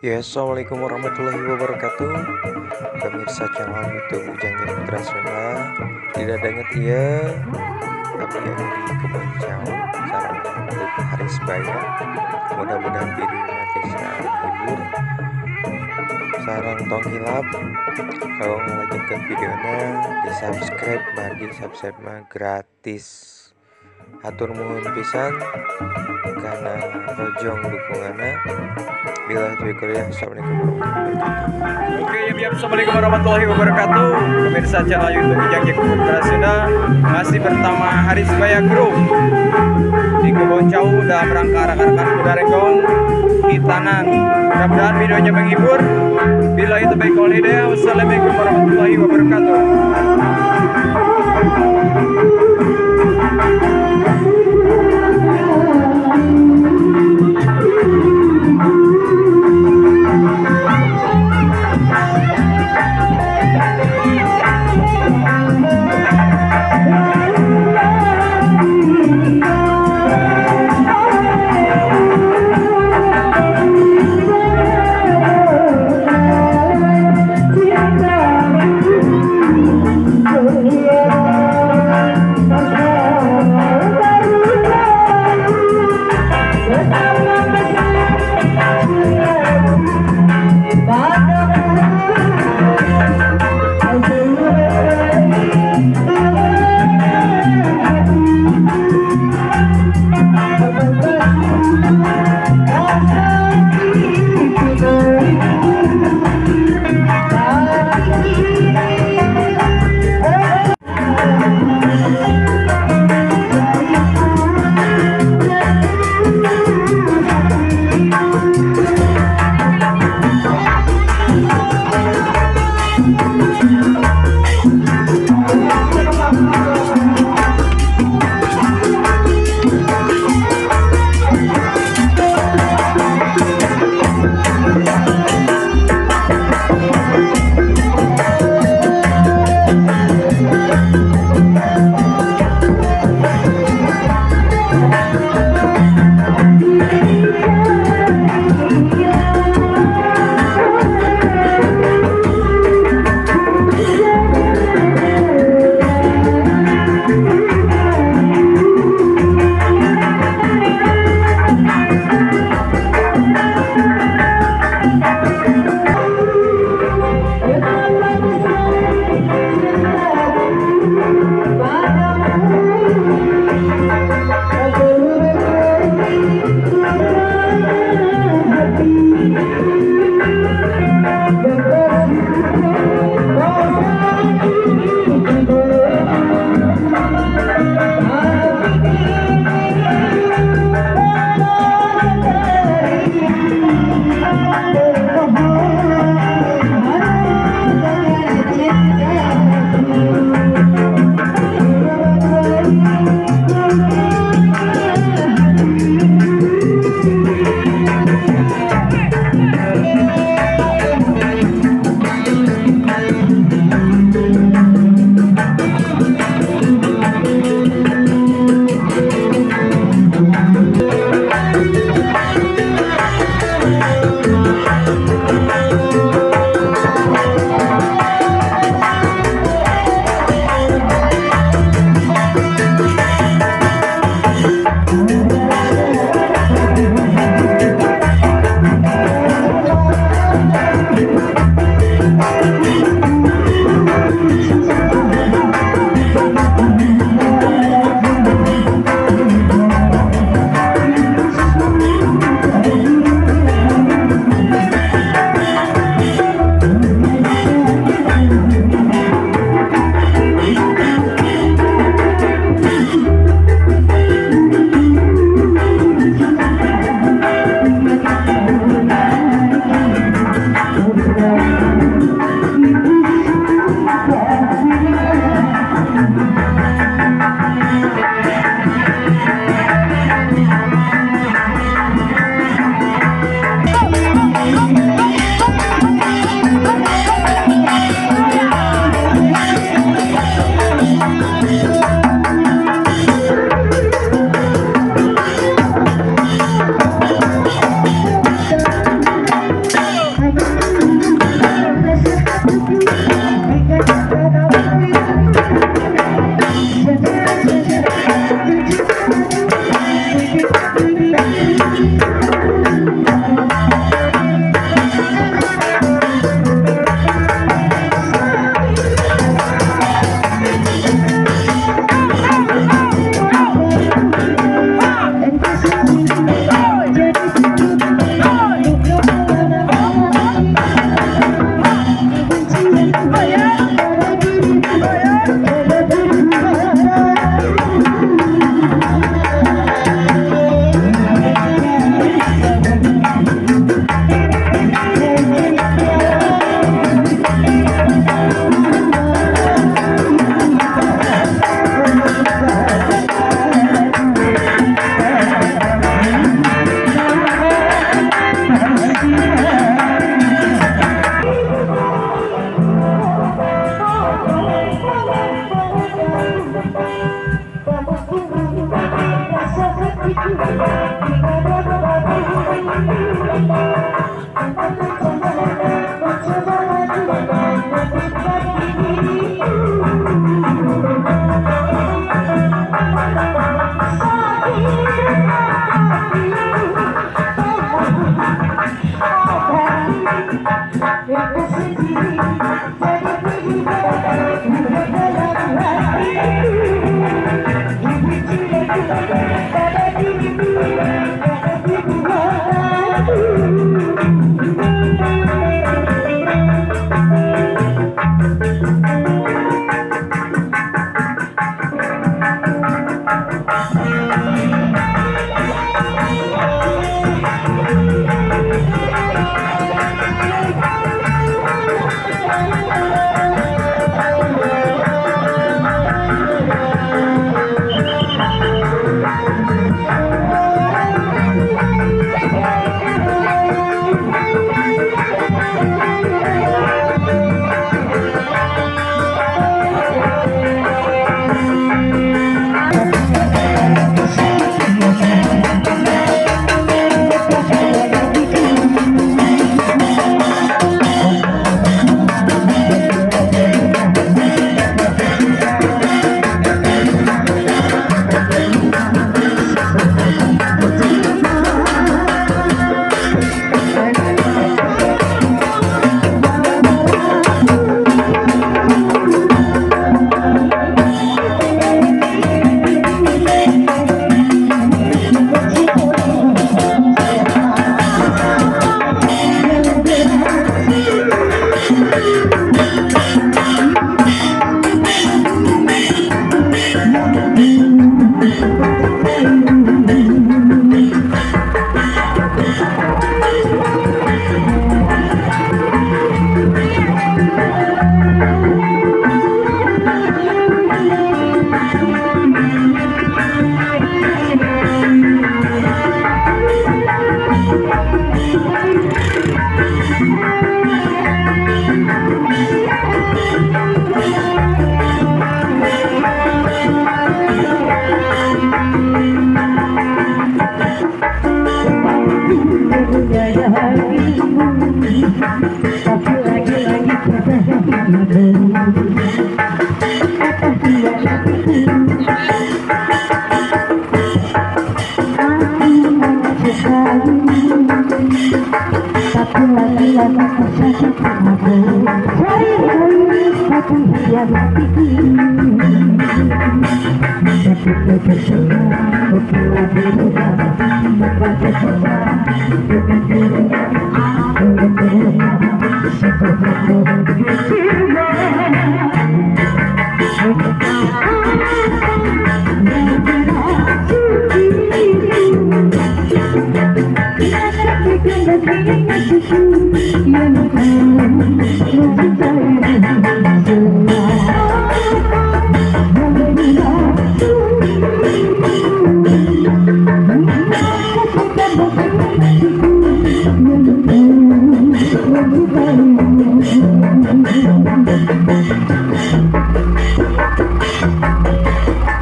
Ya, Assalamualaikum warahmatullahi wabarakatuh. Pemirsa channel youtube Ujangnya Putra Sunda Tidak ada ingat ya Tapi yang di kebun jauh untuk hari sebaya Mudah-mudahan videonya bisa menghibur. Sarang tong hilap. Kalau ngelanjutkan videonya Di subscribe Bagi subscribe gratis Hatur muhun pisan. Karena rojong dukungannya. Bila itu ya assalamualaikum Oke, ya, ya, Assalamualaikum warahmatullahi wabarakatuh. Pemirsa channel Youtube Jek Sudah Masih pertama Hari Sebaya Group. Di Kebon Jauh dalam rangka rekan-rekan kuda rekong Hitanan Mudah-mudahan videonya menghibur. Bila itu baik hidayah Wassalamualaikum warahmatullahi wabarakatuh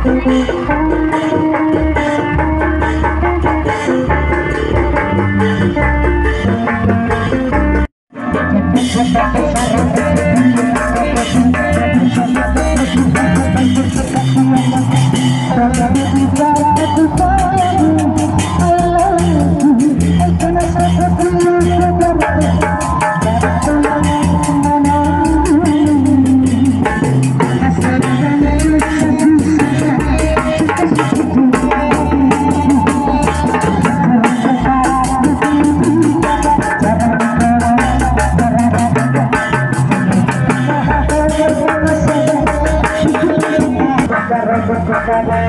Thank. I'm